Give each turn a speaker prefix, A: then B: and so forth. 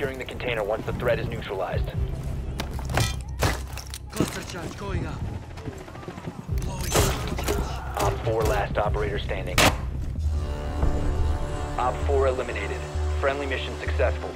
A: securing the container once the threat is neutralized.
B: Cluster charge going up. Blowing
A: OPFOR last operator standing. Op 4 eliminated. Friendly mission successful.